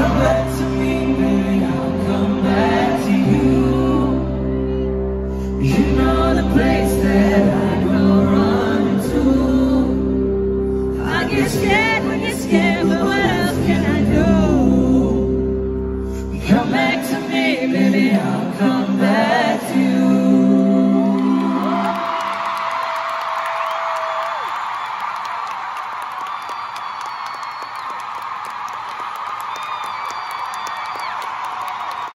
Come back to me, baby, I'll come back to you You know the place that I will run into I get scared when you're scared, but what else can I do? Come back to me, baby, I'll come